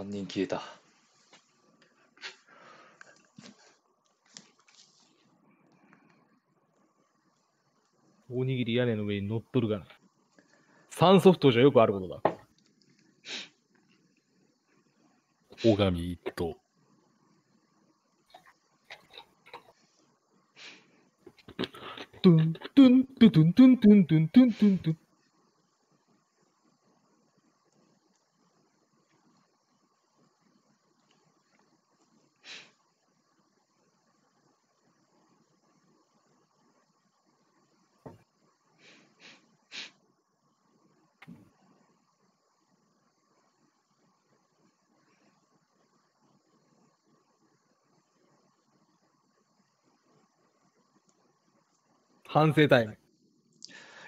3人消えた。おにぎり屋根の上に乗っとるがな。3ソフトじゃよくあることだ。小神一頭。トゥントゥントゥントゥントゥントゥントゥントゥントゥン。反省タイム。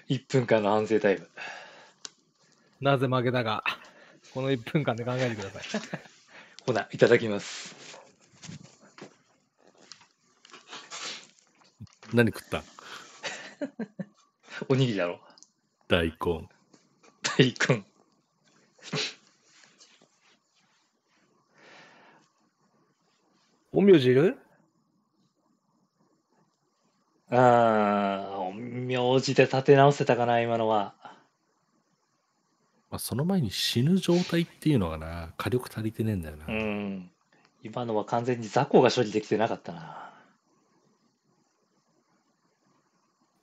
1分間の反省タイム。なぜ負けたか。この1分間で考えてください。ほな、いただきます。何食った？ん おにぎりだろ。大根。大根。陰陽師いるあー、名字で立て直せたかな、今のは。まあ、その前に死ぬ状態っていうのがな、火力足りてねえんだよな。うん。今のは完全に雑魚が処理できてなかったな。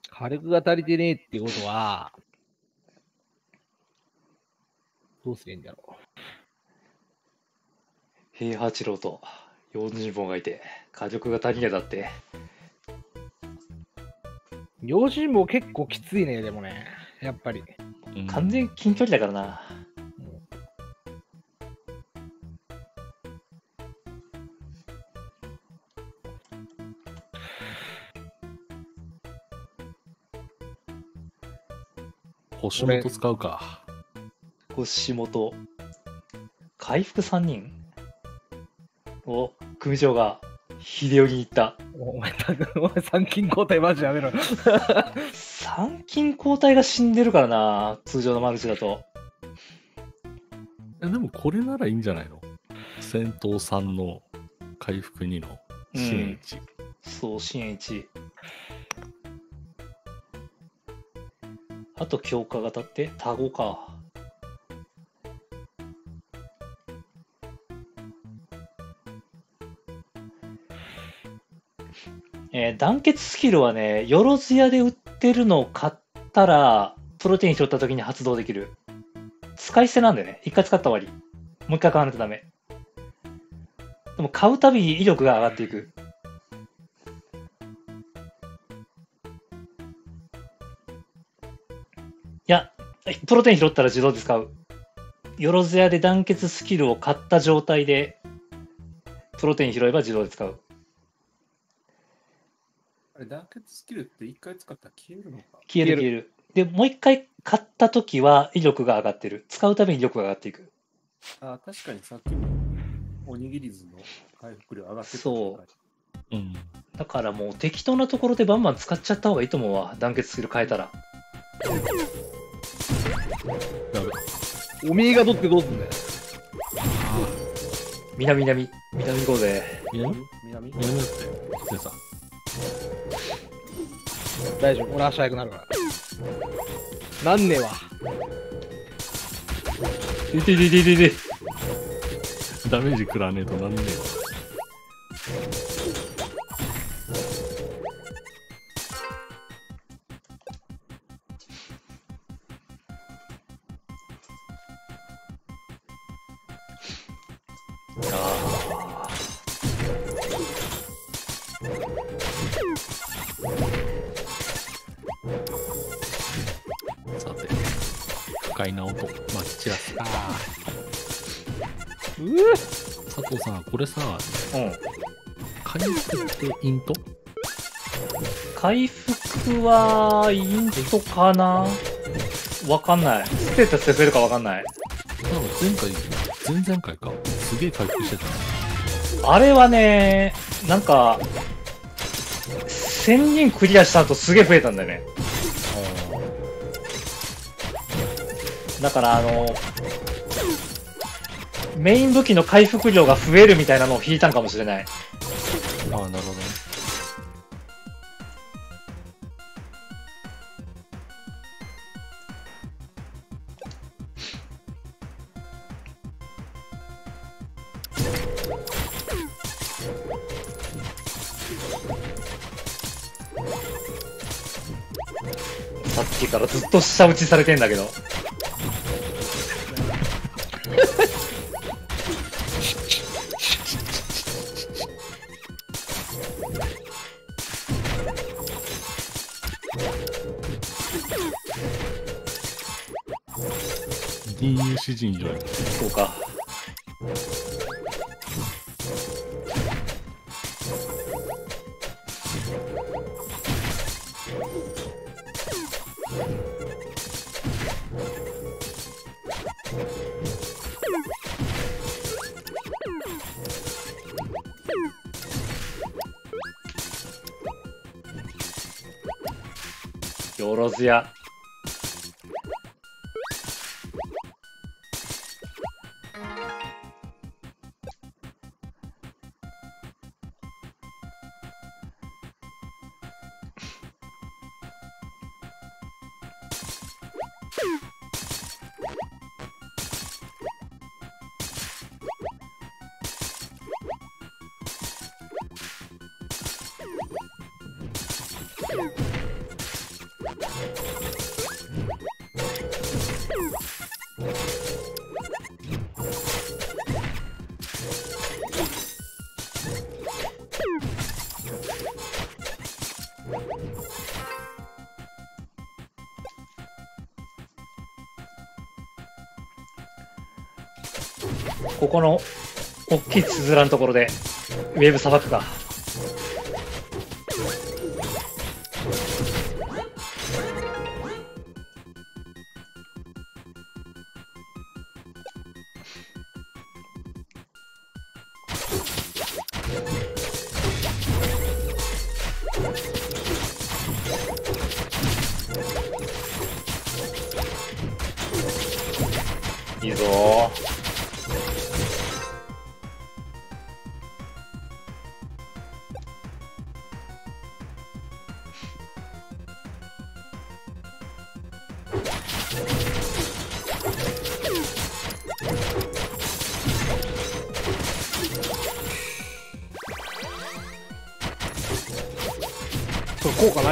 火力が足りてねえってことは、どうすりゃいいんだろ平八郎と40本がいて、火力が足りねえだって。う。用心棒結構きついね、でもね。やっぱり。うん完全近距離だからな。星本使うか。星本。回復3人お、組長が秀夫に行った。お前、お前、参勤交代マジやめろ。参勤交代が死んでるからな、通常のマルチだと。えでもこれならいいんじゃないの？戦闘3の回復2の支援1。そう、支援1。あと強化型って？タゴか。えー団結スキルはね、よろず屋で売ってるのを買ったら、プロテイン拾った時に発動できる。使い捨てなんだよね。一回使った終わり。もう一回買わないとダメ。でも買うたびに威力が上がっていく。いや、プロテイン拾ったら自動で使う。よろず屋で団結スキルを買った状態で、プロテイン拾えば自動で使う。あれ、団結スキルって一回使ったら消えるのか？消える消える。で、もう一回買ったときは威力が上がってる。使うたびに威力が上がっていく。あ確かにさっきのおにぎりずの回復量上がってたそううん。だからもう適当なところでバンバン使っちゃった方がいいと思うわ。団結スキル変えたら。やべ。おめえが取ってどうすんだよ。南南、南行こうぜ。南？南？南だって。でさ。大丈夫、俺足早くなるから。なんねえわ。いていていていていて。ダメージ食らわねえとなんねえわ。さ快な音、まき散らすか。うぅ佐藤さん、これさ、うん。回復ってイント？回復は、イントかな？わかんない。ステータス消せるかわかんない。なんか前回、前々回か。すげえ回復してたな。あれはね、なんか、1000人クリアした後すげえ増えたんだよね。だからあの、メイン武器の回復量が増えるみたいなのを引いたんかもしれない。ああ、なるほどね。さっきからずっと下打ちされてんだけど。銀融詩人より。そうか。よろずや。ここの大きいつづらのところでウェーブさばくか。いいぞ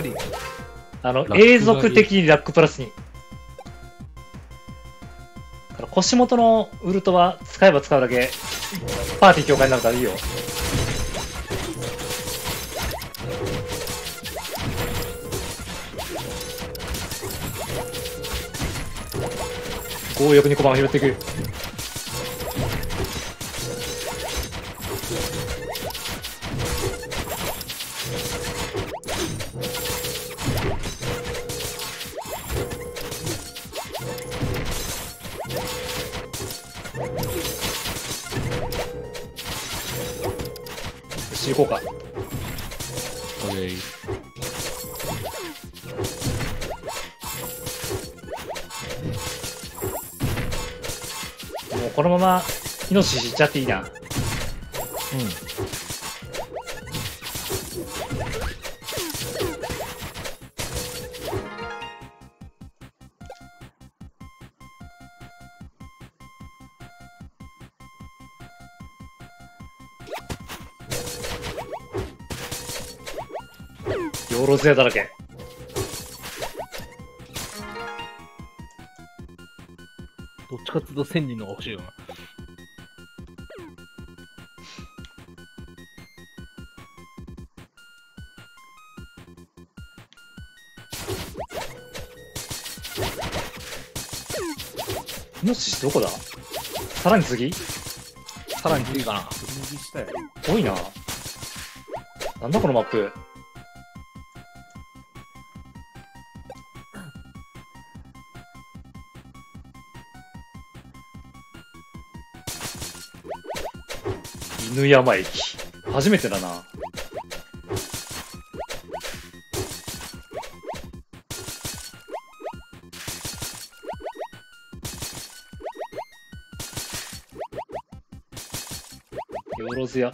それ効果何あの、永続的にラックプラスに。だから腰元のウルトは使えば使うだけ、パーティー強化になるからいいよ。強欲にコマを拾っていく。このまま、イノシシいっちゃっていいな。よろずやだらけ。と1000人の方が欲しいよな。イノシシどこだ？さらに次？さらに次かな。右下や。多いな。なんだこのマップ？犬山駅。初めてだな。よろずや。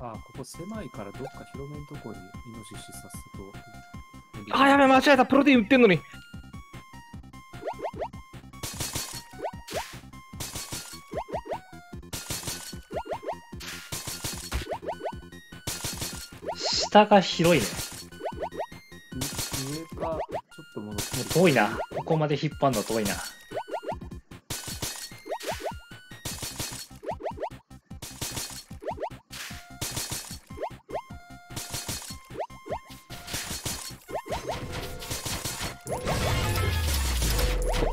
あ、ここ狭いからどっか広めんとこにイノシシさすと。あ、やべ、間違えた。プロテイン売ってんのに。下が広いね。上か、ちょっと戻って。遠いな。ここまで引っ張るの遠いな。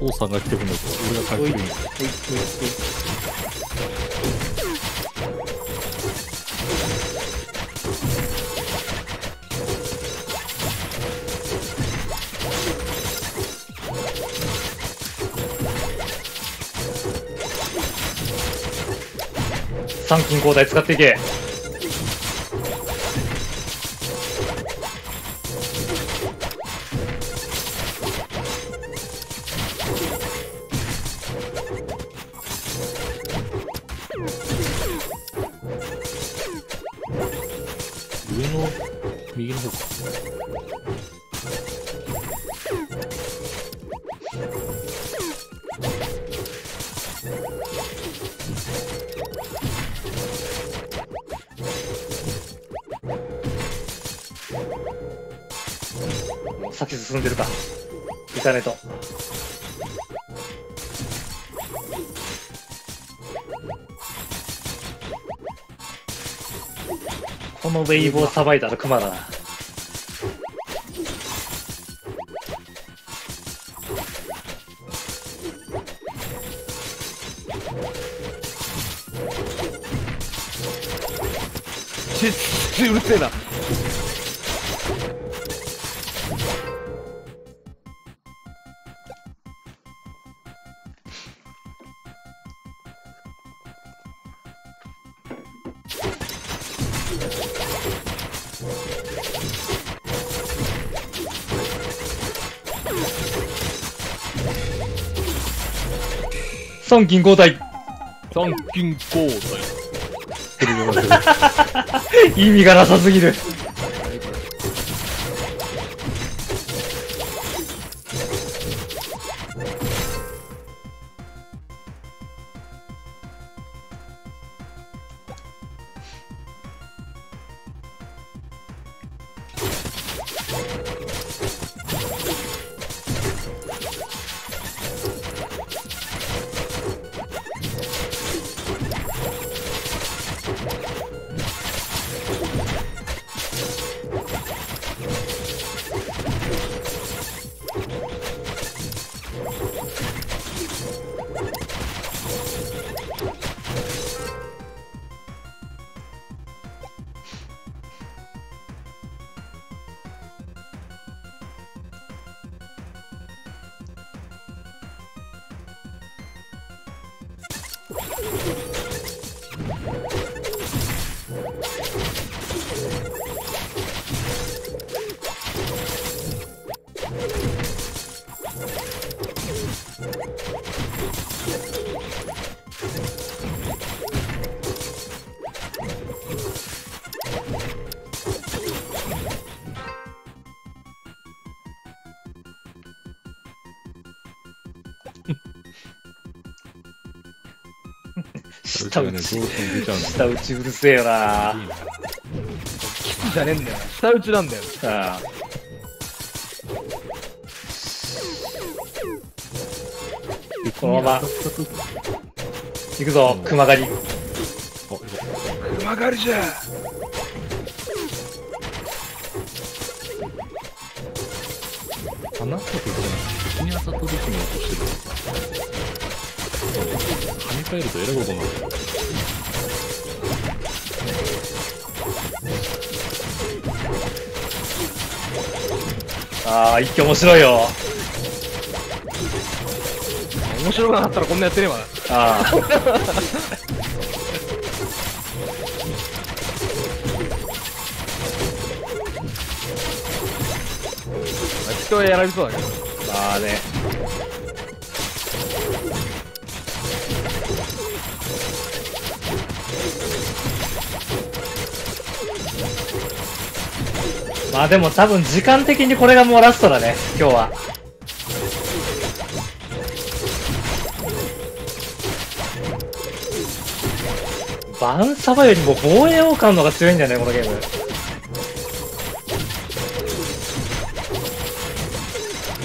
お父さんが来てくるのと、俺が帰ってくるのと。参勤交代使っていけ。上の、右の方か。先進んでるか。行かねと。このウェイブをさばいたらクマだな。ち、ち、うるせえな。参勤交代参勤交代。意味がなさすぎる。下打ね、どうしてち。も出ちゃうんだ下打ちうるせえよな。キスじゃねえんだよ。下打ちなんだよ。ああこのまま行くぞ、熊狩り。熊狩りじゃ。放った時に敵に当たった時に落としてる跳ね返るとえらいことになるああ、一挙面白いよ。面白くなかったらこんなやってねえわ。あ あ。人はやられそうだけど。まあね。まあでも多分時間的にこれがもうラストだね、今日は。バンサバよりも防衛王冠の方が強いんだよね、このゲーム。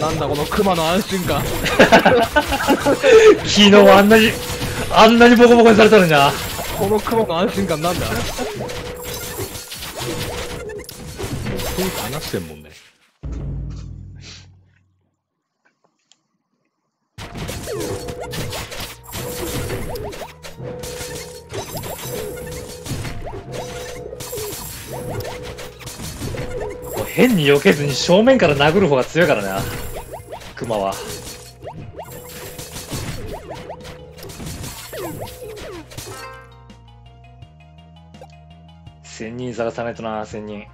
なんだこの熊の安心感。昨日あんなに、あんなにボコボコにされたのにな。この熊の安心感なんだてんもんね。変に避けずに正面から殴る方が強いからな。クマは。千人探さないとな、千人。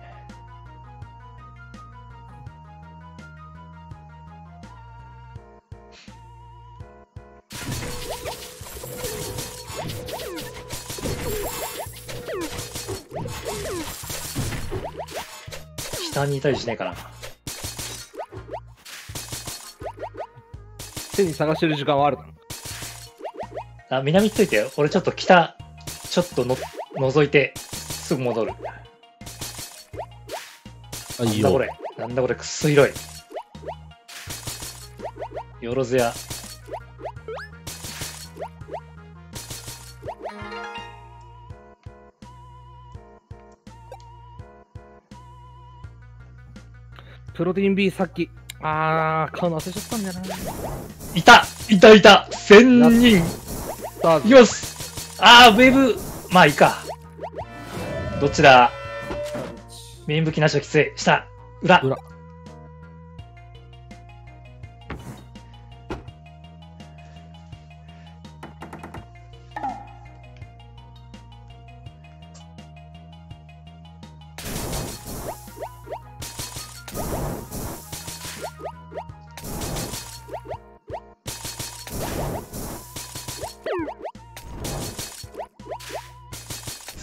下にいたりしないかな。手に探してる時間はあるだろ。あ、南ついてよ。俺ちょっと北、ちょっとの、覗いて、すぐ戻る。あ、いいよ。なんだこれ。なんだこれ、くっそ広い。よろずや。プロテイン B さっき、あー、買うの忘れちゃったんだよな。いたいたいた。千人。さあ。いきます。あー、ウェーブ、まあいいか。どっちだ？メイン武器なしはきつい。下、裏。裏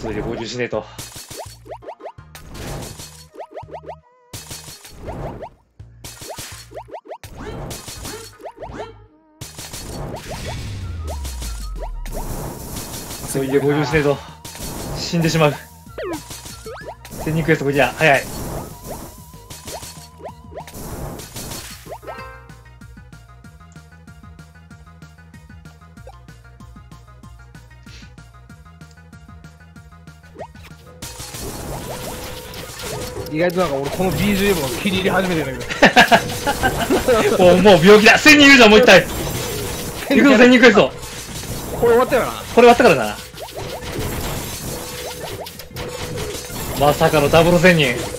数量合流しねえと。数量合流しねえと。死んでしまう。千人クエストクリア。早い。意外となんか俺この BGM が気に入り始めてるんだけど。もう、もう病気だ。千人いるじゃん、もう一体。行くぞ、千人クエスト。これ終わったよな。これ終わったからな。まさかのダブル千人。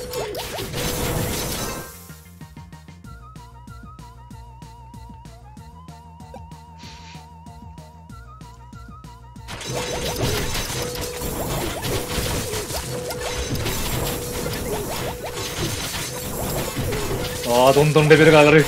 どんレベルが上がる。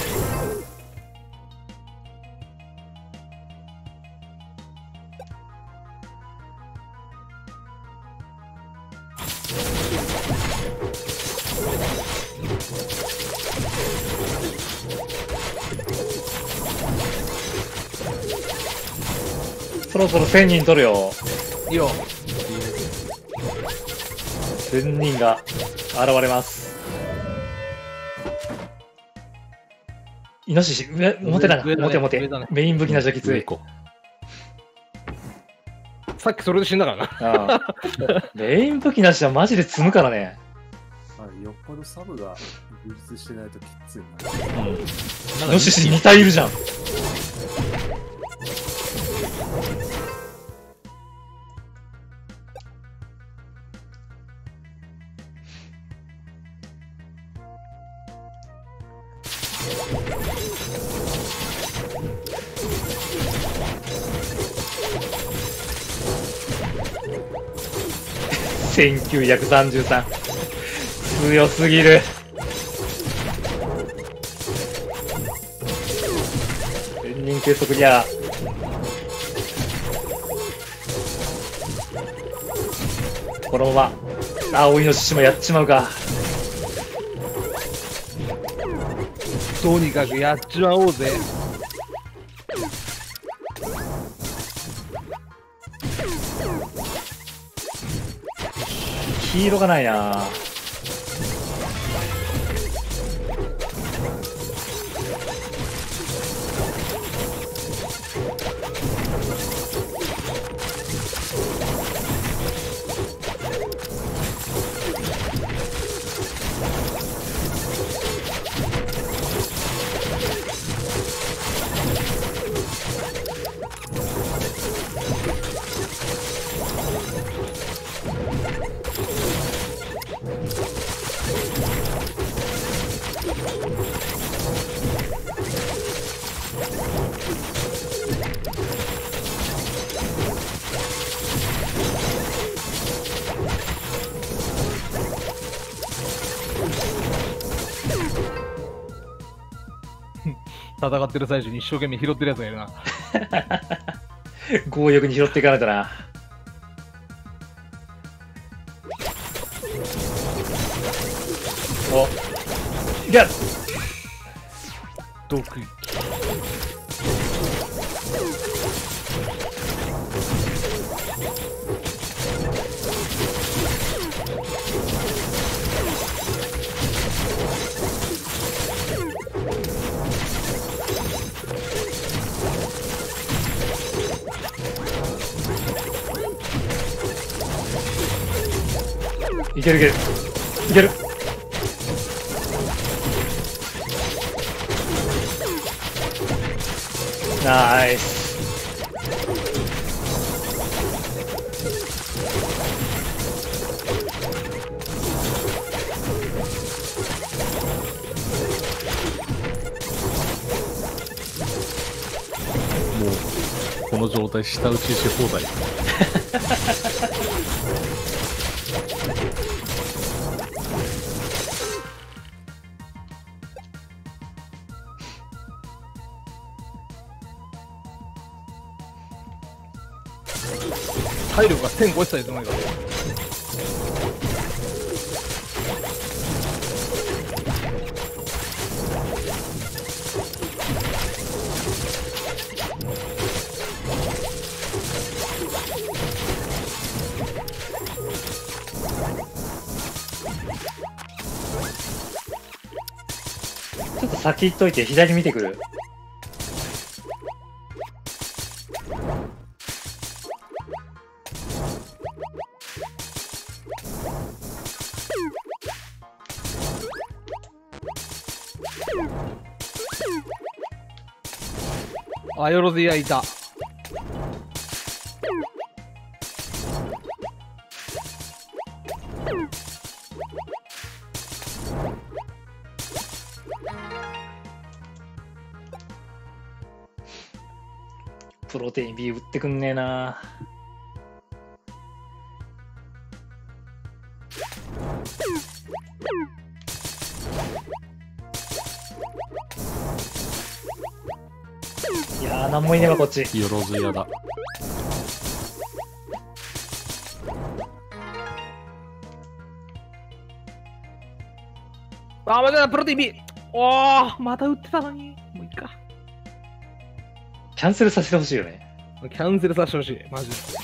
そろそろ1000人取るよ。いいよ。1000人が現れます。イノシシ、上、表だな。上だね表表上だね。メイン武器なしはきつい。さっきそれで死んだからな。ああメイン武器なしはマジで積むからね。まあ、よっぽどサブが充実してないときついな。う。うん。イノシシ2体いるじゃん。1933強すぎる。千人計測ギャーこのまま青いの獅子もやっちまうか。とにかくやっちまおうぜ。黄色がないな。戦ってる最中に一生懸命拾ってるやつがいるな。強欲に拾っていかないとな。いけるいける。いける。ナイス。もう、この状態、下打ちし放題。体力が1000超えてたやつないか。ちょっと先行っといて左見てくるあ、よろずやいた。プロテイン B 売ってくんねえないやーなんもいねえわこっちよろずやだ。あ、間違えた、プロテイン B! おー、また打ってたのに。もういいか。キャンセルさせてほしいよねキャンセルさせてほしい。マジで。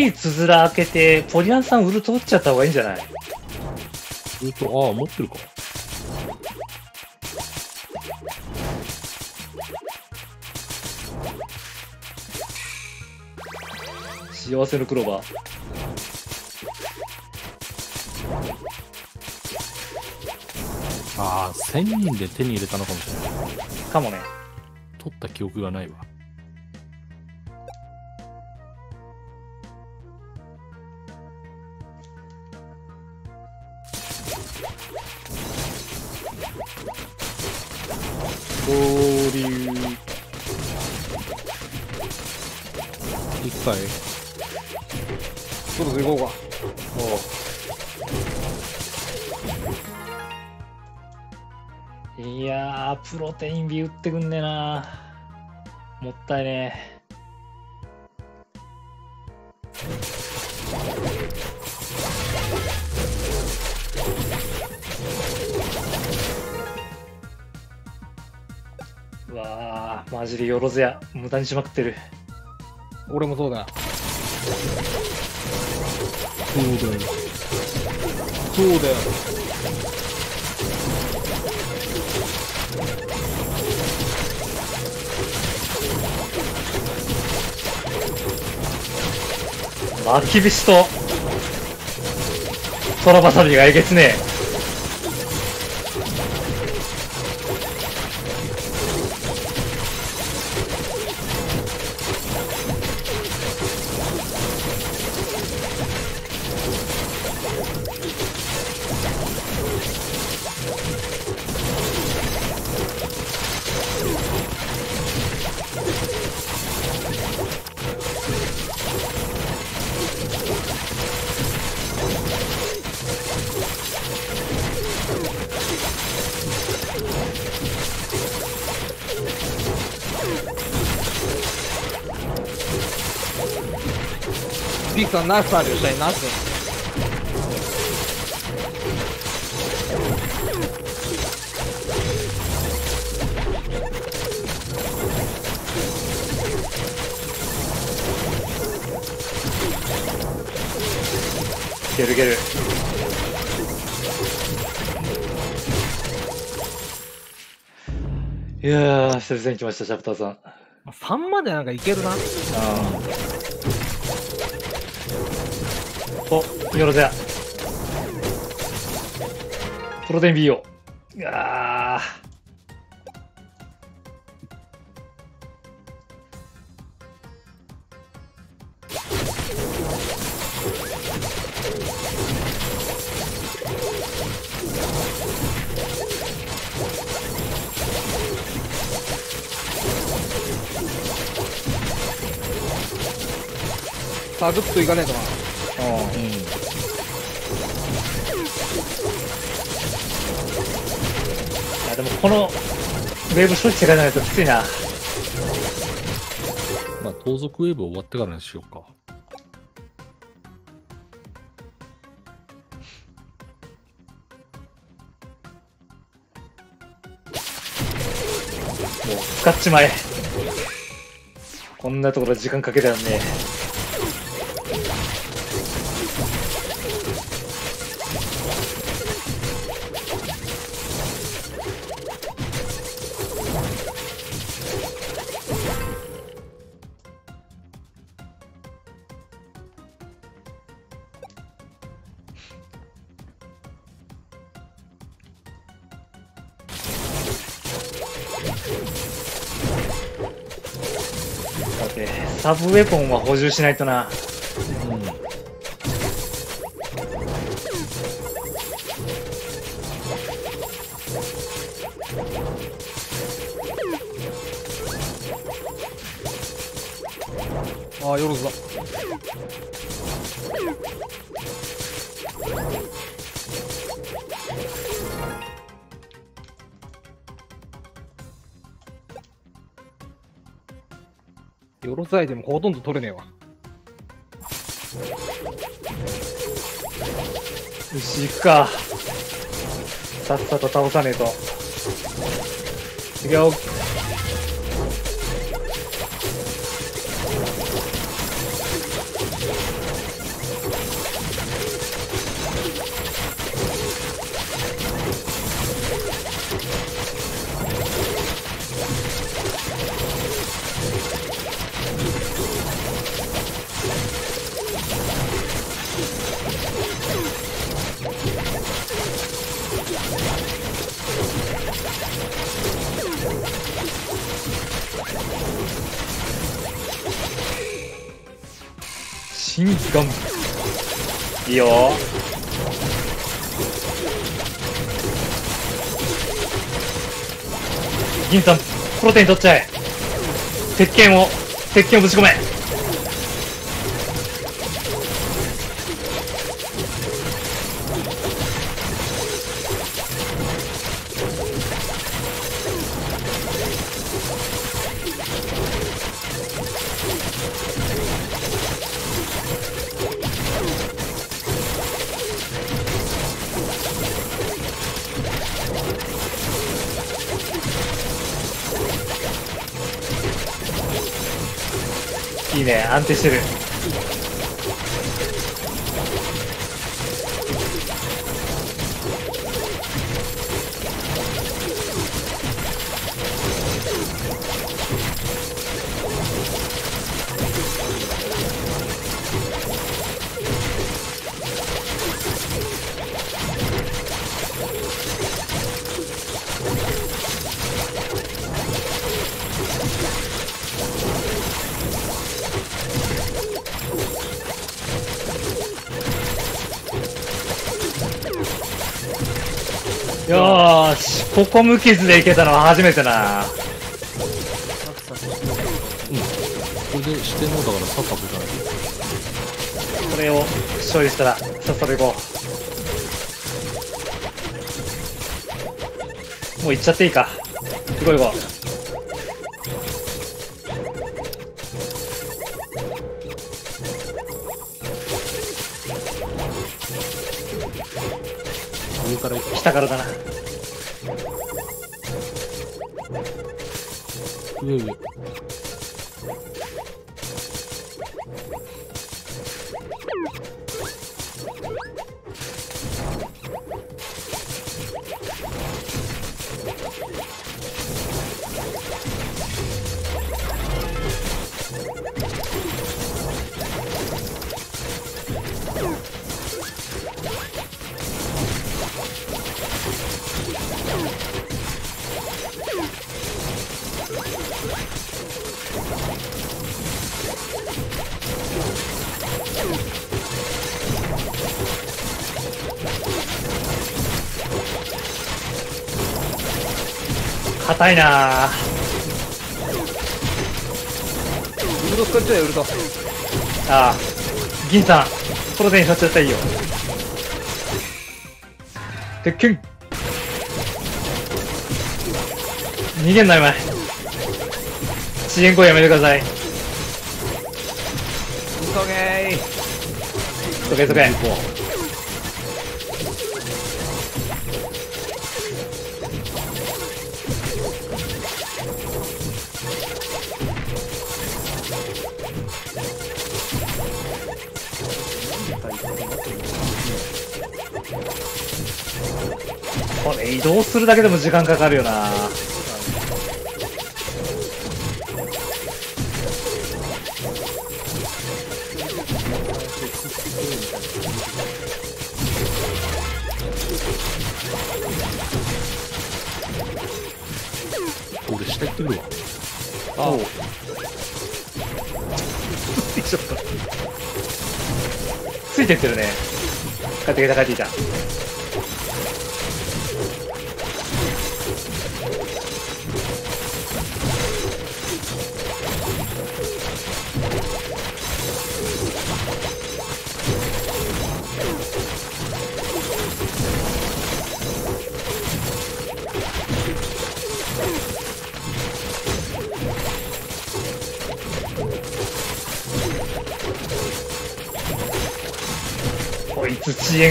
きいつづら開けてポリアンさんウルト取っちゃった方がいいんじゃない？ずっと、ああ、持ってるか。幸せのクローバーああ、1000人で手に入れたのかもしれない。かもね取った記憶がないわ。もったいねわー、マジでよろずや、無駄にしまくってる。俺もそうだ。そうだよ。そうだよ。マキビシと、トラバサミがえげつねえ。ークさんナスある。いやー、久々に来ました、チャプターさん。3までなんかいけるな。お、よろずや。プロテイン B を。いやー。サクッといかねえとな。いやでもこのウェーブ処理してからないときついな。まあ、盗賊ウェーブ終わってからにしようか。もう使っちまえ。こんなところ時間かけたよね。サブウェポンは補充しないとな。ああ、よろずだ。よろずアイテムほとんど取れねえわ。よし、行くか。さっさと倒さねえと。いくよ。プロテイン取っちゃえ。鉄拳を、鉄拳をぶち込め。ね、安定してる。ここ無傷でいけたのは初めてな。これで四天王だからサクサクじゃないこれを勝利したら、さっさと行こう。もう行っちゃっていいか。行こう行こ上から行う。来たからだな。いえいえ。硬いなウルト使っちゃえよウルトああ、銀さん、プロテイン買っちゃったらいいよ。鉄拳逃げんなよ、お前。遅延行為やめてください。急げそけそけ。これ移動するだけでも時間かかるよな。俺下行ってくるわ。あ。おう。ついてってるね。帰ってきた帰ってきた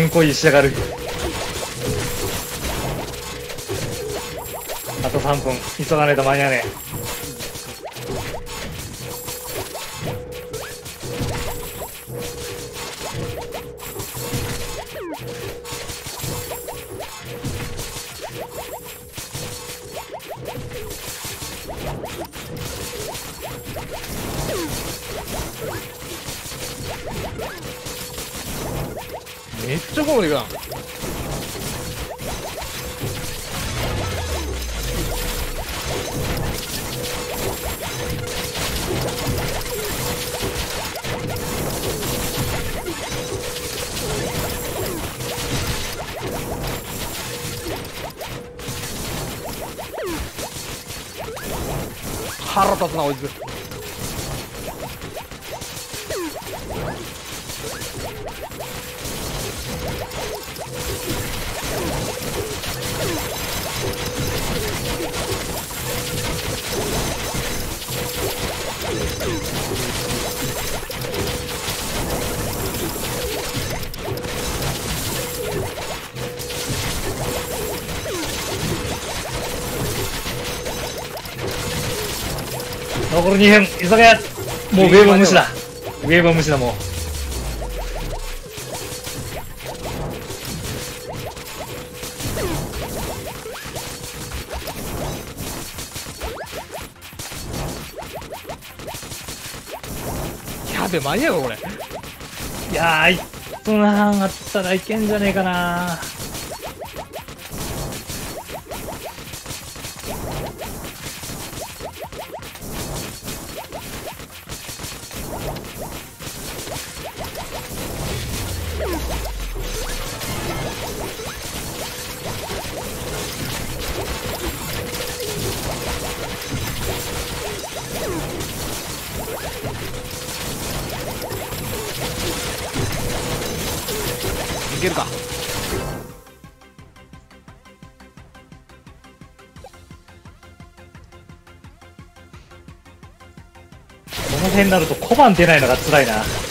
遅延行為しやがる。あと3分急がないと間に合わねえ。めっちゃホーリーガン腹立つなおいつ。2分急げ。もうウェーブ無視だ。ウェーブ無視だもう。やべ、間に合うか、これ。いやー1分半あったらいけんじゃねえかな辺になると小判出ないのが辛いな。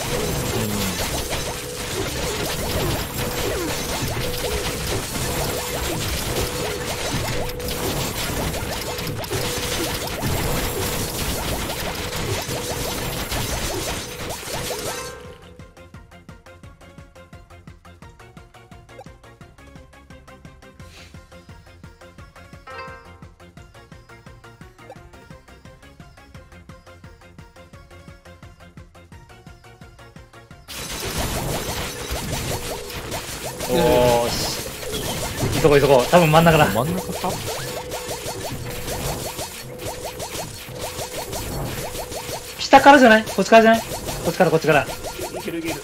多分真ん中だ。真ん中か？下からじゃない？こっちからじゃない？こっちからこっちから。いけるいける。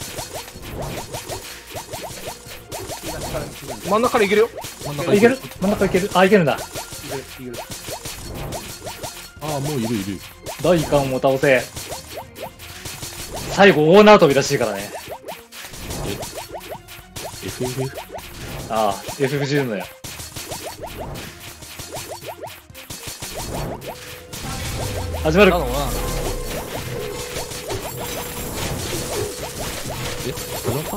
真ん中からいけるよ。真ん中いける？真ん中いける？あいけるんだ。いけるいける。ああ、もういるいる。第1巻を倒せ最後大縄跳びらしいからね。FFF? ああ FF10 のよ始まる。え始まった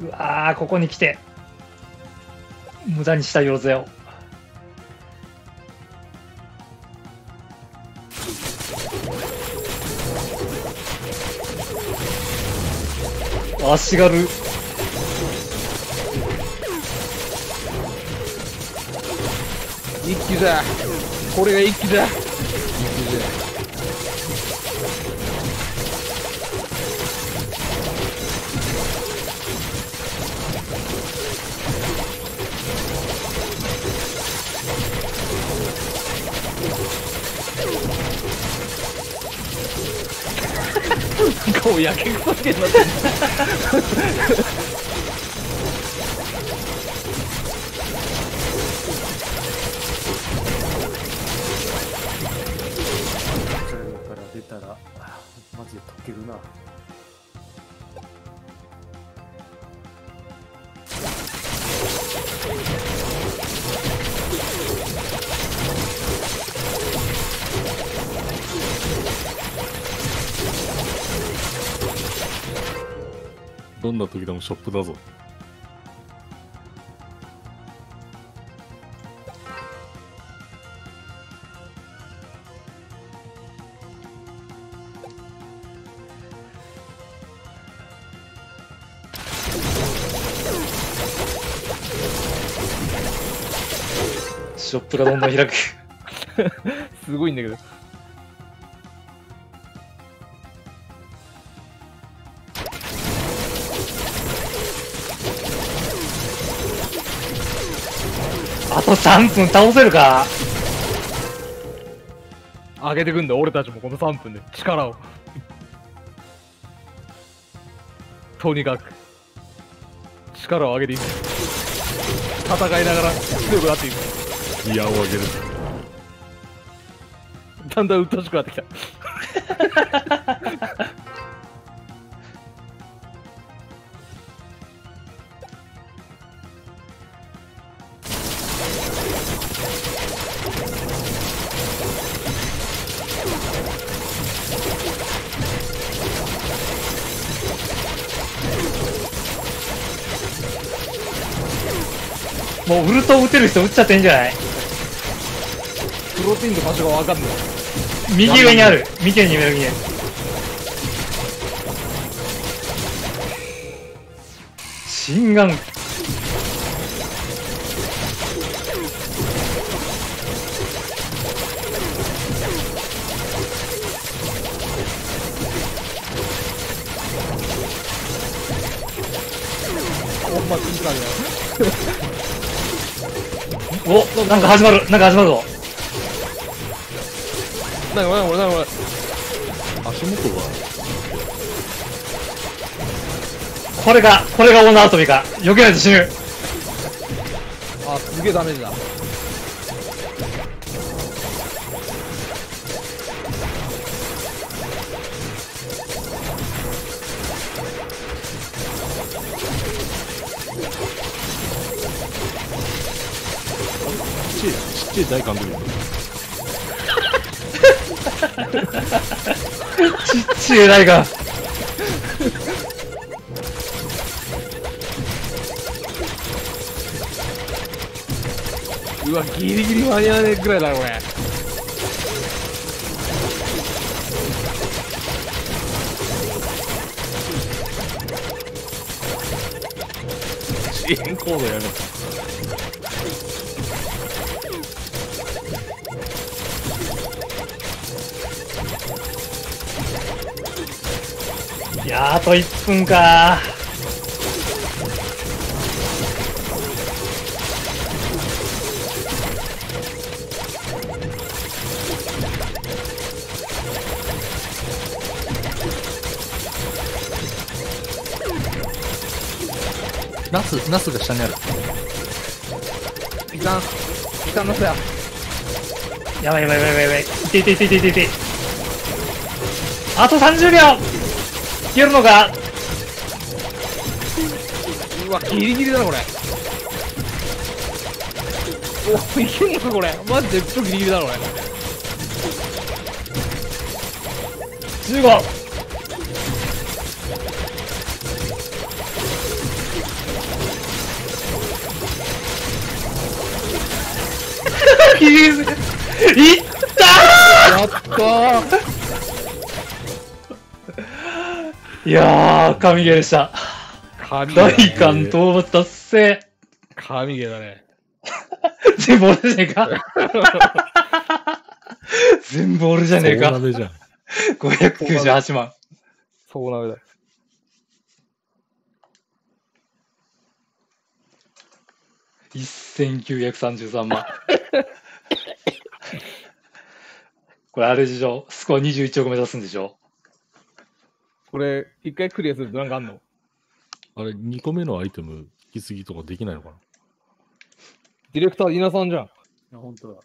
うわーここに来て。無駄にしたよろずよ足軽気だ。これが一気だ一気だ。顔やけくそつけになってどんな時でもショップだぞ。ショップがどんどん開く すごいんだけど。と3分倒せるか？上げてくんだよ、俺たちもこの3分で。力を。とにかく、力を上げていく。戦いながら強くなっていく。ギアを上げる。だんだん鬱陶しくなってきた。もうウルト打てる人打っちゃってんじゃない？プロテインの場所がわかんない。右上にある。見て右上に。心眼。なんか始まる。なんか始まるぞ。なにこれ、なにこれ、なにこれ。足元が、これが、これが女遊びか。避けないと死ぬ。あ、すげえダメージだ。ちゃい大感出る。ちっちゃいないか。うわ、ギリギリ間に合わねえくらいだ、これ。遅延コードやめいやー、あと1分かナス、ナスが下にある。時間、時間のせや。やばいやばいやばいやばいやばい。いていていていていていて。あと30秒いけるのか？うわ、ギリギリだな、これ。お、いけんのか、これ。マジで超ギリギリだな、これ。15いやー、神ゲーでした。神ゲーだ大関討伐達成。神ゲーだね。全部俺じゃねえか。全部俺じゃねえか。そう鍋じゃん。598万。そうなめだ。1933万。これあれでしょ？スコア21億目指すんでしょ？これ、一回クリアするとなんかあんの？あれ、2個目のアイテム、引き継ぎとかできないのかな？ディレクター、稲さんじゃん。いや、本当だ。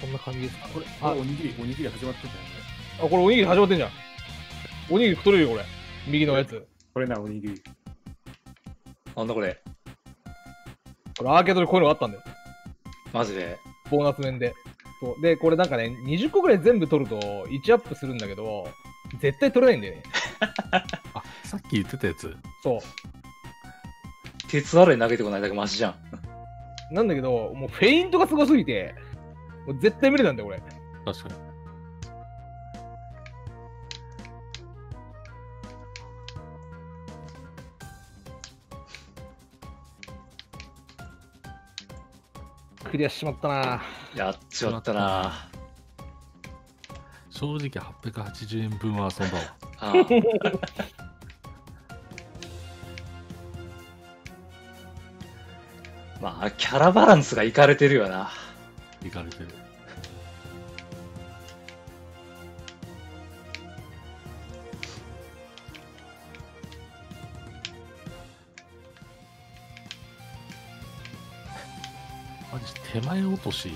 こんな感じですか？これ、あ、あ、おにぎり、おにぎり始まってたよね。あこれおにぎり始まってんじゃん。おにぎり太れるよ、これ。右のやつ。これな、おにぎり。なんだこれこれアーケードでこういうのがあったんだよ。マジで？ボーナス面で。そうで、これなんかね、20個ぐらい全部取ると1アップするんだけど、絶対取れないんだよね。あ、さっき言ってたやつ。そ鉄洗い投げてこないだけマシじゃん。う。なんだけど、もうフェイントがすごすぎて、もう絶対無理なんだよ、これ。確かに。クリアしちまったなやっちまったな正直880円分は遊んだわ。ああ まあ、キャラバランスがいかれてるよな。いかれてる。前落とし。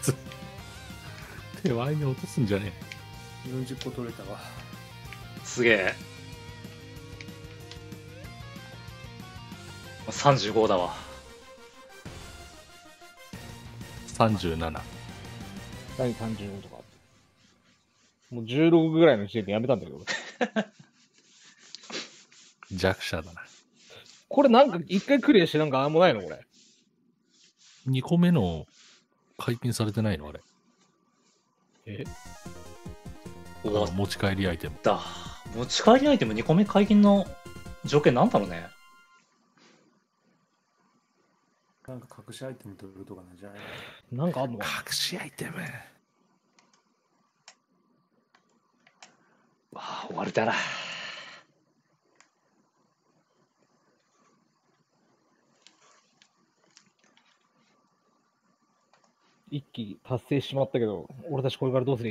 つ 手前に落とすんじゃね40個取れたわ。すげえ。35だわ。え。37。何35とか。もう16ぐらいの時点でやめたんだけど。俺弱者だな。これなんか一回クリアしてなんかなんもないのこれ。2個目の解禁されてないの？あれ。え？持ち帰りアイテム。だ。持ち帰りアイテム？2個目解禁の条件なんだろうね。なんか隠しアイテム取るとかなんじゃない？なんかあんの？か隠しアイテム。わあ、終わるだな。一気達成しまったけど、俺たちこれからどうする